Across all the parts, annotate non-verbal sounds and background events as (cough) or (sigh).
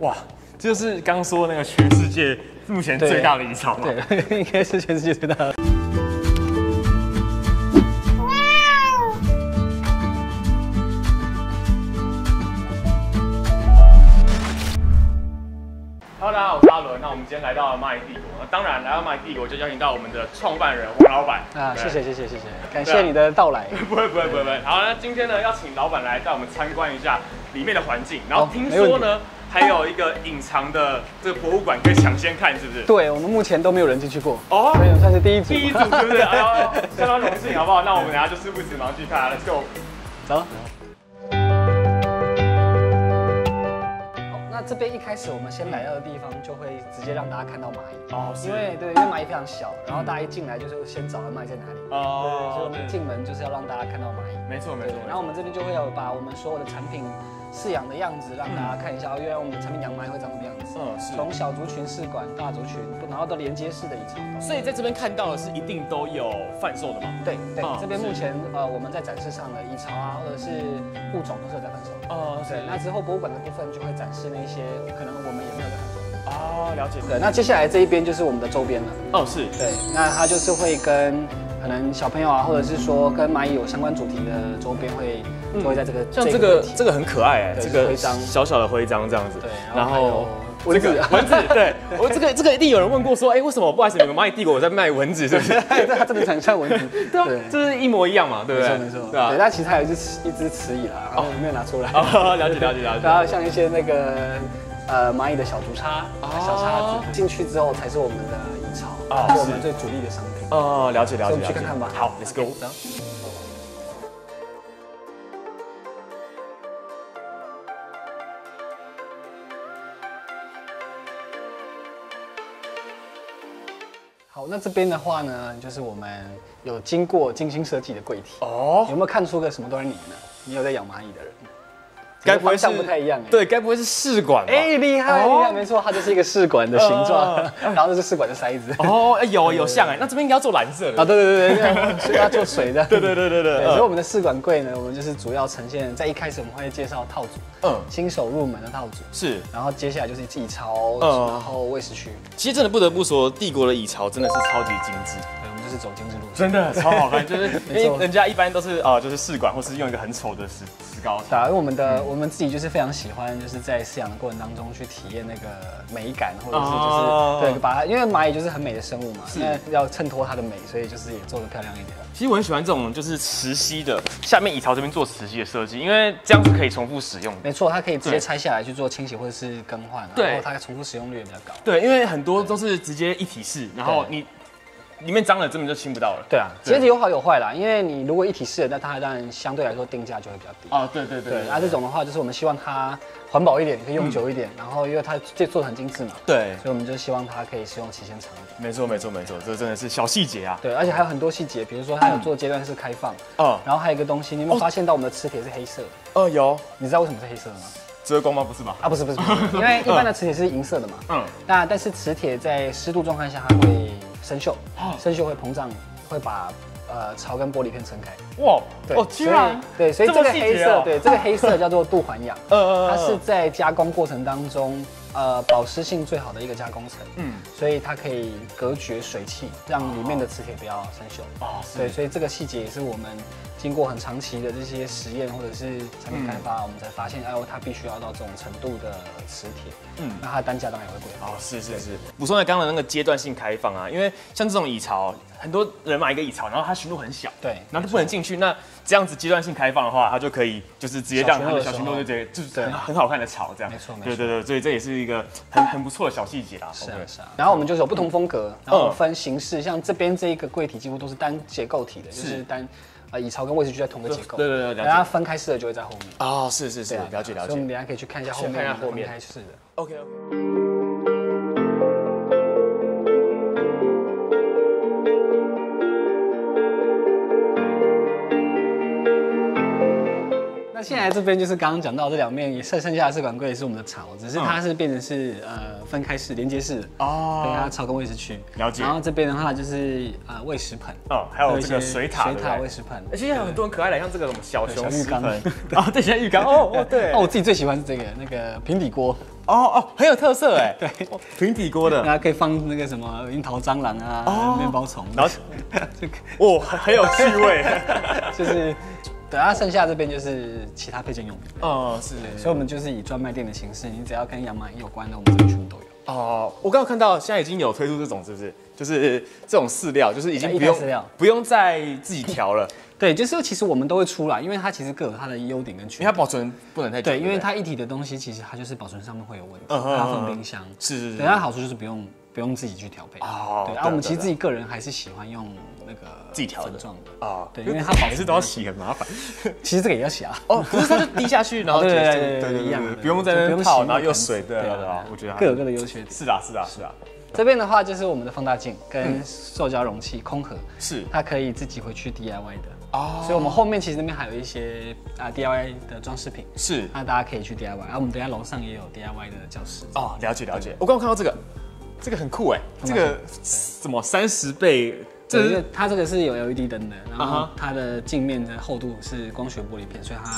哇，这就是刚说那个全世界目前最大的蚁巢嘛？对，(laughs) 应该是全世界最大的。Hello，大家好，我是阿伦。那我们今天来到了蚂蚁帝国，那当然来到蚂蚁帝国就邀请到我们的创办人王老板啊，对谢谢谢谢谢谢，感谢你的到来。(laughs) 不会不会不会不会。好，那今天呢要请老板来带我们参观一下里面的环境，然后听说呢还有一个隐藏的这个博物馆可以抢先看，是不是？对我们目前都没有人进去过，哦所以算是第一组。第一组对不对？哎 (laughs) 呦，相当荣幸，好不好？那我们等下就事不宜迟，马上去看，Let's go。走。好，那这边一开始我们先来到的地方，就会直接让大家看到蚂蚁。哦因为对，因为蚂蚁非常小，然后大家一进来就是先找到蚂蚁在哪里。对，所以我们进门就是要让大家看到蚂蚁。没错没错。然后我们这边就会有把我们所有的产品饲养的样子让大家看一下，哦原来我们的产品养蚂蚁会长什么样子。嗯是从小族群试管、大族群，然后到连接式的蚁巢。所以在这边看到的是一定都有贩售的嘛？对对哦，这边目前呃我们在展示上的蚁巢啊，或者是物种都是有在贩售。哦对，那之后博物馆的部分就会展示那些可能我们也没有在贩售。哦，了解。对，那接下来这一边就是我们的周边了。哦是。对，那它就是会跟可能小朋友啊，或者是说跟蚂蚁有相关主题的周边会都会在这个像这个这个很可爱哎，对这个徽章小小的徽章这样子。对，然后蚊子，(laughs) 蚊子，对我这个这个一定有人问过说，哎，为什么不好意思，你们蚂蚁帝国我在卖蚊子，是不是？(laughs) 对，它真的很像蚊子。(laughs) 对啊，这是一模一样嘛，对不对？没错没错。对啊对，。那其实还有一只一只雌蚁啦，然后没有拿出来。哦，了解了解了解。然后像一些那个呃蚂蚁的小竹叉、小叉子，进去之后才是我们的哦是我们最主力的商品。哦，了解了解。我们去看看吧好，Let's go。走好，那这边的话呢，就是我们有经过精心设计的柜体。哦，有没有看出个什么都是你呢？你有在养蚂蚁的人，该不会是不太一样哎？对，该不会是试管？哎，厉害哦厉害，没错，它就是一个试管的形状哦，(laughs) 然后这是试管的塞子。哦，哎有有像哎，那这边应该要做蓝色的。啊，对对对对，所以要做水的。(laughs) 对对对对对对，所以我嗯们的试管柜呢，我们就是主要呈现在一开始我们会介绍套组，嗯，新手入门的套组，是。然后接下来就是蚁巢，嗯然后喂食区，其实真的不得不说，帝国的蚁巢真的是超级精致。是走精致路线。真的超好看，(laughs) 就是因为人家一般都是呃，就是试管或是用一个很丑的石石膏对啊，因为我们的我们自己就是非常喜欢，就是在饲养的过程当中去体验那个美感，或者是就是、哦对把它，因为蚂蚁就是很美的生物嘛，那要衬托它的美，所以就是也做的漂亮一点。其实我很喜欢这种就是磁吸的，下面蚁巢这边做磁吸的设计，因为这样子可以重复使用。没错，它可以直接拆下来去做清洗或者是更换，然后它重复使用率也比较高。对，因为很多都是直接一体式，然后你里面脏了根本就清不到了。对啊，对其实有好有坏啦，因为你如果一体式的，那它当然相对来说定价就会比较低。啊，对对对对，那这种的话，就是我们希望它环保一点，可以用久一点，然后因为它这做的很精致嘛，对，所以我们就希望它可以使用期限长一点。没错没错没错，这真的是小细节啊。对，而且还有很多细节，比如说它有做阶段式开放，哦然后还有一个东西，你有没有发现到我们的磁铁是黑色的？哦有你知道为什么是黑色的吗？遮光吗？不是吧？啊，不是不是，不是因为 (laughs) 一般的磁铁是银色的嘛。嗯，那但是磁铁在湿度状态下它会生锈哦，生锈会膨胀，会把呃槽跟玻璃片撑开。哇，对，哦，居然对，所以这这个黑色，对，这个黑色叫做镀环氧，(laughs) 呃它是在加工过程当中，呃，保湿性最好的一个加工层，嗯。所以它可以隔绝水汽，让里面的磁铁不要生锈。哦对，所以这个细节也是我们经过很长期的这些实验或者是产品开发，我们才发现，哎呦，它必须要到这种程度的磁铁，嗯嗯，那它的单价当然也会贵。哦，是是是，补充在刚刚的那个阶段性开放啊，因为像这种蚁巢，很多人买一个蚁巢，然后它巡路很小，对然后就不能进去。那这样子阶段性开放的话，它就可以就是直接让它的小小巡逻的时候巡路就直接就是很很好看的巢这样。没错没错对对对，所以这也是一个很很不错的小细节啦。是啊 OK 是啊，然后我们就是有不同风格，然后嗯分形式，像这边这一个柜体几乎都是单结构体的，就是单呃蚁巢跟卫生区在同个结构，对对对了解然后分开式的就会在后面。哦，是是是，了解了解。所以我们等下可以去看一下后面先看一下后面分开式的。OK。那现在这边就是刚刚讲到这两面，也剩剩下的试管柜是我们的槽，只是它是变成是呃分开式、连接式的。哦。对，它槽跟喂食区。了解。然后这边的话就是呃喂食盆。哦，还有一这个些水塔，水塔喂食盆。而且还有很多很可爱的，像这个什么小熊浴缸。啊，(laughs) 对，像浴缸。哦哦对，哦，我自己最喜欢是这个那个平底锅，哦哦，很有特色哎，(laughs) 对，平底锅的，大家可以放那个什么樱桃蟑螂啊、哦。面包虫，然后这个 (laughs) 哦，很很有趣味，就是，对，它剩下这边就是其他配件用品。哦是的，所以我们就是以专卖店的形式，你只要跟养蚂蚁有关的，我们这边全部都有。哦，我刚刚看到现在已经有推出这种，是不是？就是这种饲料，就是已经不用饲料不用再自己调了，(laughs) 对，就是其实我们都会出来，因为它其实各有它的优点跟缺点。因为它保存不能太久。对，因为它一体的东西，其实它就是保存上面会有问题，嗯它要放冰箱。是是是等，它好处就是不用不用自己去调配。对，哦对啊，我们其实自己个人还是喜欢用那个自己调的粉状的。啊，对因为它每次都要洗，很麻烦。(laughs) 其实这个也要洗啊。哦，可是它就滴下去，然后 (laughs) 对对对一样的，不用在那就不用洗然后又水，对对对，我觉得各有各的优缺点。是啊是啊是啊，这边的话就是我们的放大镜嗯跟塑胶容器空盒，是它可以自己回去 DIY 的。哦所以我们后面其实那边还有一些啊 DIY 的装饰品，是那大家可以去 DIY。然后我们等下楼上也有 DIY 的教室。哦，了解了解。我刚刚看到这个，这个很酷哎，这个什么三十倍，这这是个它这个是有 LED 灯的，然后它的镜面的厚度是光学玻璃片，所以它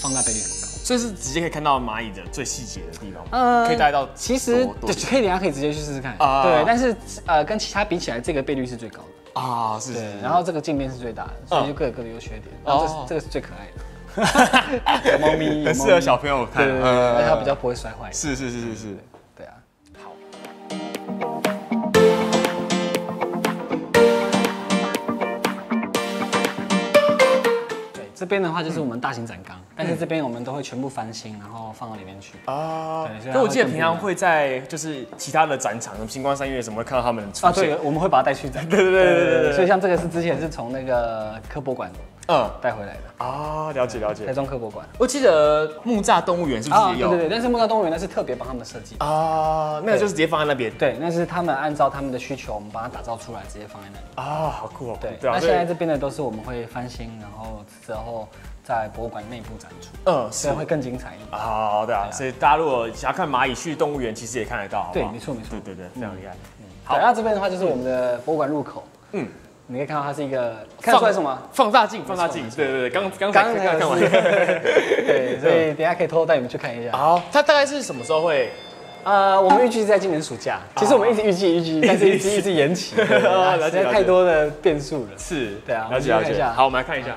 放大倍率很高。所以是直接可以看到蚂蚁的最细节的地方，呃可以带到其实可以等下可以直接去试试看。啊。对，但是呃跟其他比起来，这个倍率是最高的。啊，是是然后这个镜面是最大的，所以就各有各的优缺点。然后这哦。这个是最可爱的，有 (laughs) 猫咪，很适合小朋友看对对对，嗯而且它比较不会摔坏。是是是是是，这边的话就是我们大型展缸，但是这边我们都会全部翻新，然后放到里面去。啊。对所以可我记得平常会在就是其他的展场，什么星光三月什么，会看到他们出啊，对，我们会把它带去展。对对对对对。对所以像这个是之前是从那个科博馆嗯带回来的，啊，了解了台解。中科博馆。我记得木栅动物园是不是也有？对对对，但是木栅动物园那是特别帮他们设计的。啊，那个就是直接放在那边。对，那是他们按照他们的需求，我们把它打造出来，直接放在那里。啊，好酷哦。对，啊那现在这边的都是我们会翻新，然后之后在博物馆内部展出，嗯是所以会更精彩一点。啊，对啊，所以大家如果想要看蚂蚁去动物园，其实也看得到，好不对，好没错没错。对对对，非常厉害。好，那这边的话就是我们的博物馆入口，嗯，你可以看到它是一个看得出来什么？放大镜，放大镜，对对对，刚刚才刚才刚看完。(laughs) 对，所以等一下可以偷偷带你们去看一下。好，它大概是什么时候会？呃，我们预计是在今年暑假，其实我们一直预计预计，(laughs) 但是一直一直延期，(laughs) 对对对了解实在太多的变数了。是，对啊了解了解。好，我们来看一下。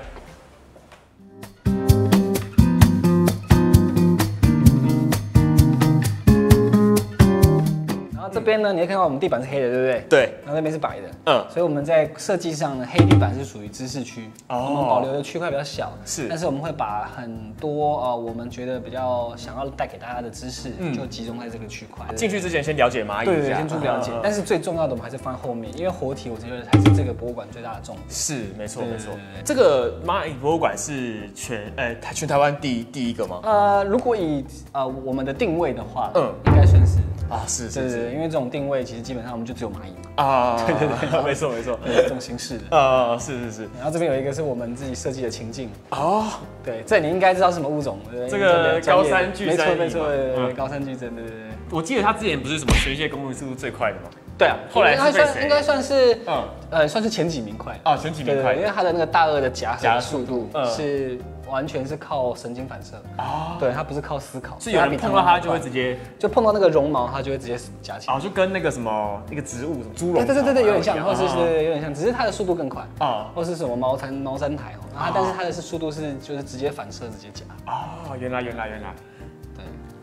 边呢，你会看到我们地板是黑的，对不对？对，然后那边是白的，嗯。所以我们在设计上呢，黑地板是属于知识区，哦。我们保留的区块比较小，是。但是我们会把很多呃我们觉得比较想要带给大家的知识，嗯。就集中在这个区块。进去之前先了解蚂蚁对先做了解。但是最重要的我们还是放在后面，因为活体我觉得才是这个博物馆最大的重点。是没错没错。这个蚂蚁博物馆是全呃台全台湾第一第一个吗？呃，如果以呃我们的定位的话，嗯。嗯，应该算是。啊，是是是。因为这种定位其实基本上我们就只有蚂蚁嘛，啊，对 (laughs) 对对，(laughs) 没错没错。对这种形式的。啊，是是是。然后这边有一个是我们自己设计的情境，哦，对，这你应该知道是什么物种，这个高山巨没错没错，高山巨针，对对对。我记得他之前不是什么全世界公路速度最快的吗？对啊，后来是应该算应该算是嗯，呃算是前几名快。啊前几名快。因为它的那个大颚的夹合夹速度嗯。是完全是靠神经反射，哦，对，它不是靠思考，是有人比碰到它就会直接，就碰到那个绒毛，它就会直接夹起来。哦，就跟那个什么那个植物什么猪对笼，对对对对，有点像，或者是有点像，只是它的速度更快。哦。或是什么毛山毛山台哦，然后它但是它的是速度是就是直接反射直接夹，哦，原来原来原来，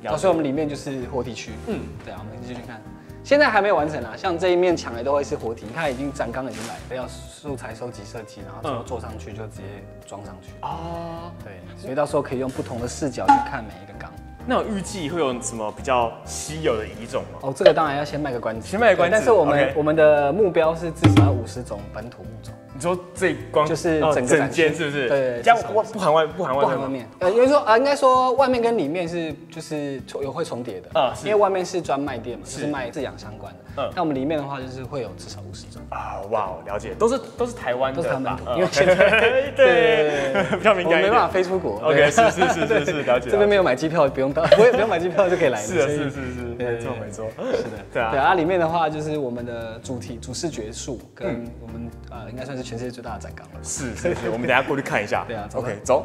对，所以我们里面就是活体区，嗯，对啊，我们继续看。现在还没有完成啊，像这一面墙也都会是活体，你看已经展缸已经来了，要素材收集设计，然后最后嗯做上去就直接装上去。哦，对，所以到时候可以用不同的视角去看每一个缸。那有预计会有什么比较稀有的遗种吗？哦，这个当然要先卖个关子，先卖个关子但是我们我们的目标是至少要五十种本土物种，你说这光就是哦整整个展区间是不是？对这样不含外不含外面不含外面，呃，因为说呃，应该说外面跟里面是就是重有会重叠的。因为外面是专卖店嘛，是就是卖饲养相关的。嗯。那我们里面的话就是会有至少五十种。啊，哇，了解，都是都是台湾的，都是台湾本土嗯。因为现在 (laughs) 对。对。比较敏感我们没办法飞出国。OK，是是是是是，了解。这边没有买机票，不用到，我也不用买机票就可以。来。是的，是是是，对没错没错，是的，(laughs) 对啊。对啊，里面的话就是我们的主题主视觉树，嗯。跟我们呃应该算是全世界最大的展岗了。是是是，我们等下过去看一下。(laughs) 对啊，OK，走。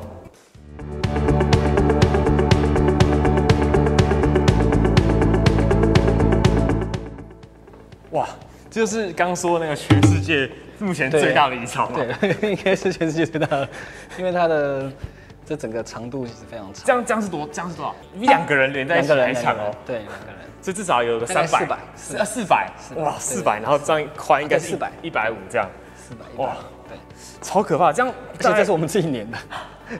哇，这就是刚刚说的那个全世界目前最大的蚁巢嘛？(laughs) 对，应该是全世界最大的，因为它的这整个长度其实非常长。这样这样是多这样是多少？比两个人连在一起两个人，还长哦。对，两个人。这至少有个三百，400四啊四百，哇四百，然后这样宽应该是400一百五这样，四百哇哇，对，超可怕。这样，而且这是我们自己粘的，(laughs)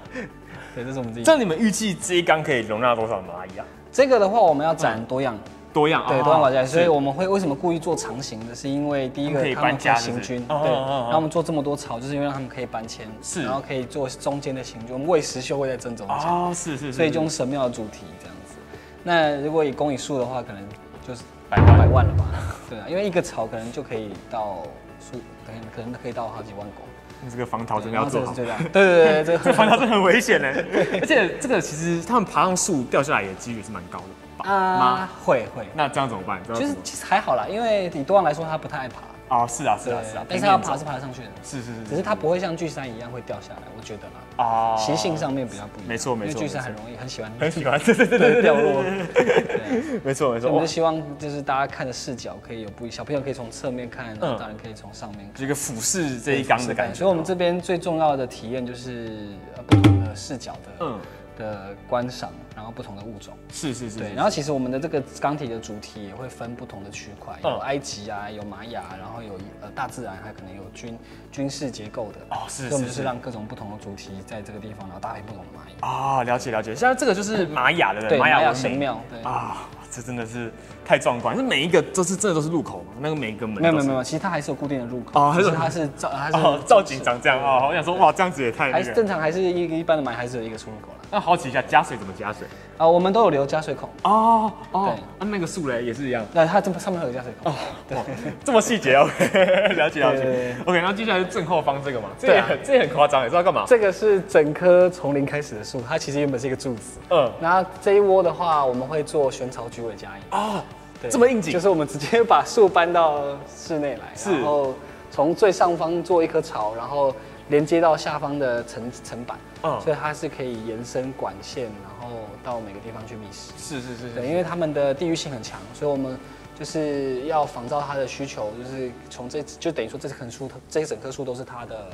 对，这是我们自己这。样你们预计这一缸可以容纳多少蚂蚁啊？这个的话，我们要展多样，多样，对，哦多样保价，所以我们会为什么故意做长形的？是因为第一他们可以个他们搬家行军，对，然后我们做这么多巢，就是因为让他们可以搬迁，是然后可以做中间的行军，我们喂食秀会在正中间，哦，是是是，所以就用神庙的主题这样子。那如果以公以数的话，可能就是百万百万了吧？(laughs) 对啊，因为一个巢可能就可以到数，可能可能可以到好几万狗。这个防逃真的要做好。对对对对，这这个防逃真的很危险呢，(laughs) 而且这个其实他们爬上树掉下来的几率是蛮高的吧？啊吗？会会，那这样怎么办？其实其实还好啦，因为以多旺来说，他不太爱爬，哦，是啊是啊是啊，但是它要爬是爬得上去的，是是是，只是它不会像巨山一样会掉下来，我觉得啦，啊习性上面比较不一样。没错没错因为巨山很容易很喜欢 (laughs) 很喜欢，对对对掉落，对，没错没错，我们就希望就是大家看的视角可以有不一，小朋友可以从侧面看，然后嗯大人可以从上面看。这个俯视这一缸的感觉。所以我们这边最重要的体验就是呃不同的视角的嗯的观赏，然后不同的物种。是是是，对，然后其实我们的这个钢体的主题也会分不同的区块，嗯有埃及啊，有玛雅，然后有呃大自然，还可能有军军事结构的。哦是所以我们是就是是让各种不同的主题在这个地方，然后搭配不同的蚂蚁。啊，了解了解，像这个就是玛雅的对，玛雅神庙，对。啊，这真的是太壮观，是每一个都是真的都是入口嘛，那个每一个门没有没有没有，其实它还是有固定的入口，哦还是它是照 (laughs) 它是哦，造景长这样哦，我想说哇，这样子也太那个。还是正常，还是一个一般的蚂蚁还是有一个出入口了。那好奇一下，加水怎么加水？啊，我们都有留加水孔，哦哦对，那那个树嘞也是一样，那它这上面会有加水孔。对，这么细节，OK，了 (laughs) 解了解。OK，然后接下来是正后方这个嘛，这也很这也很夸张，你知道干嘛？这个是整棵从零开始的树，它其实原本是一个柱子。嗯，那这一窝的话，我们会做玄草菊尾加引。哦，对这么应景。就是我们直接把树搬到室内来，是。然后从最上方做一棵巢，然后连接到下方的层层板，嗯。所以它是可以延伸管线，然后到每个地方去觅食。是是是对，因为它们的地域性很强，所以我们就是要仿照它的需求，就是从这就等于说这棵树，这一整棵树都是它的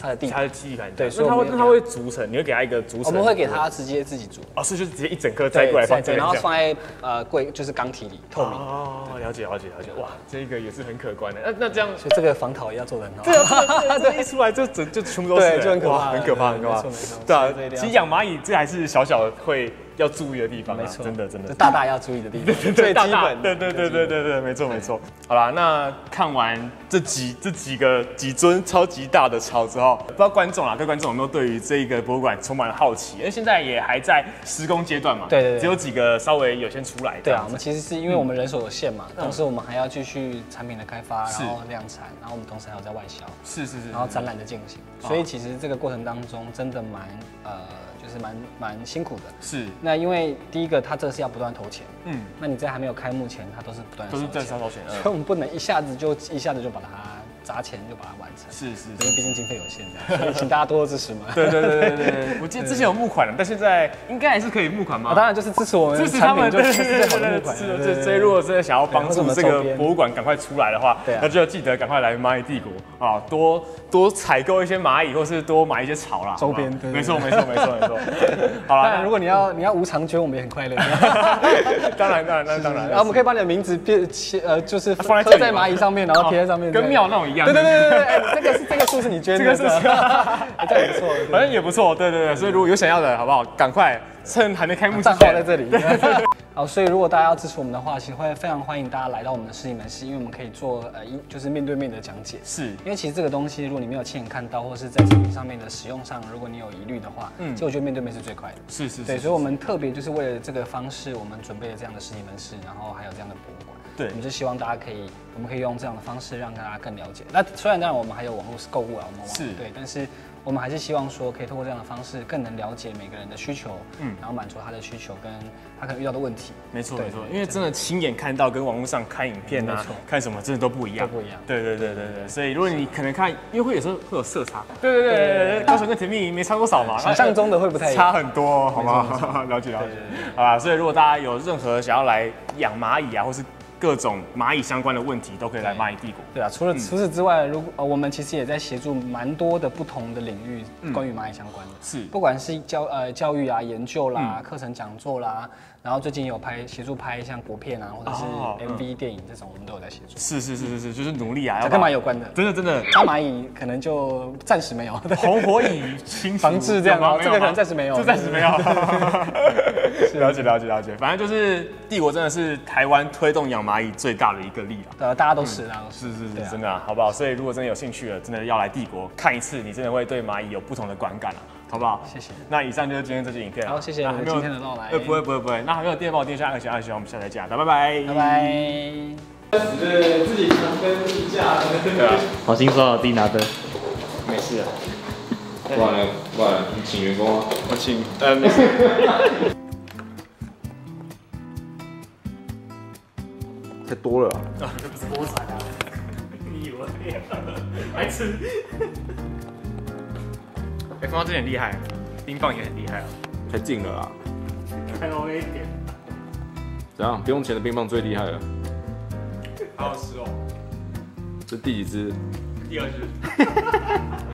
它的地盘，它的记忆感，对那所以它会那它会组成，你会给它一个组成，我们会给它直接自己组。哦，是就是直接一整颗摘过来放这对，边这样然后放在呃柜，就是钢体里，透明。哦，了解了解了解，哇，这个也是很可观的。那那这样，所以这个防逃也要做的很好。对啊，这这一出来就整就全部都是就很可怕很可怕，对很可怕。对啊其实养蚂蚁这还是小小的会要注意的地方啊，没错，真的真的这。大大要注意的地方，最大大基本。对对对对对对，没错没错。好啦，那看完这几这几个几尊超级大的超之后，不知道观众啊，各位观众有没有对于这一个博物馆充满了好奇？因为现在也还在施工阶段嘛，对对对只有几个稍微有先出来。对啊，我们其实是因为我们人手有限嘛，同时我们还要继续产品的开发，然后量产，然后我们同时还要在外销，是是是，然后展览的进行，所以其实这个过程当中真的蛮呃，就是蛮蛮辛苦的。是那因为第一个，它这个是要不断投钱，嗯，那你在还没有开幕前，它都是不断地都是在烧烧钱，(laughs) 所以我们不能一下子就一下子就把它砸钱就把它完成，是是因为毕竟经费有限，这样，所 (laughs) 以请大家多多支持嘛。对对对对对对，(laughs) 我记得之前有募款了，但现在应该还是可以募款吗？啊，当然就是支持我们支持他们，就 (laughs) 对对是最好对对的募款。是所以如果真的想要帮助这个博物馆赶快出来的话，那就要记得赶快来蚂蚁帝国啊，多多采购一些蚂蚁，或是多买一些草啦，周边没错没错没错没错。好当然，了如，果你要你要无偿捐，我们也很快乐。当然当然当然当然，然后我们可以把你的名字贴贴呃，就是放在在蚂蚁上面，然后贴在上面，跟对。庙那种一样，对对对对对，哎，这个是这个数是你捐的，这个是哎这样也不错。(laughs) 反正也不错，对对对，所以如果有想要的，好不好？赶快趁还没开幕之账前号在这里。(laughs) 好，所以如果大家要支持我们的话，其实会非常欢迎大家来到我们的实体门市，因为我们可以做呃一就是面对面的讲解。是因为其实这个东西，如果你没有亲眼看到，或是在产品上面的使用上，如果你有疑虑的话，嗯嗯，其实我觉得面对面是最快的。对，是是是，所以我们特别就是为了这个方式，我们准备了这样的实体门市，然后还有这样的博物馆。对我们就希望大家可以，我们可以用这样的方式让大家更了解。那虽然当然我们还有网络购物啊，我们网是对，但是我们还是希望说，可以通过这样的方式，更能了解每个人的需求，嗯嗯，然后满足他的需求跟他可能遇到的问题。没错没错，因为真的亲眼看到跟网络上看影片啊看什么真的都不一样，都不一样对对对对对，所以如果你可能看，因为会有时候会有色差，对对对对对对，高雄跟甜蜜没差多少嘛，想象中的会不太。(laughs) 差很多，好吗？(laughs) 了解了解好吧。所以如果大家有任何想要来养蚂蚁啊，或是各种蚂蚁相关的问题，都可以来蚂蚁帝国。对啊，除了除此之外，如果呃我们其实也在协助蛮多的不同的领域，嗯。关于蚂蚁相关的，是。不管是教呃教育啊、研究啦、课程讲座啦，然后最近有拍协助拍像国片啊，或者是 MV 电影这种，我们都有在协助。是是是是是，就是努力啊，要跟把蚂蚁有关的，真的真的杀蚂蚁可能就暂时没有。(laughs) 红火蚁清防治这样有吗哦这个可能暂时没有这暂时没有。(laughs) 了解了解了解，反正就是帝国真的是台湾推动养蚂蚁最大的一个力啊。呃，大家都是，啊是。是是真的啊，好不好？所以如果真的有兴趣了，真的要来帝国看一次，你真的会对蚂蚁有不同的观感啊，好不好？谢谢。那以上就是今天这支影片了。好谢谢你们那还没有今天的到来呃，不会不会不会，那还没有订阅帮我订阅一下，按个喜欢按个喜，我们下次再见啊，拜拜拜拜拜。对自己常跟自驾的，对啊，好心酸啊，自己拿灯。没事啊，不然呢？不然你请员工啊？我请，呃，没事。太多了啊。啊，这不是锅铲啊！你以为？(laughs) 还吃？哎，风刀真的很厉害，冰棒也很厉害啊，太近了啦！太 O A 一点，怎样？不用钱的冰棒最厉害了。好好吃哦。这第几只？第二只。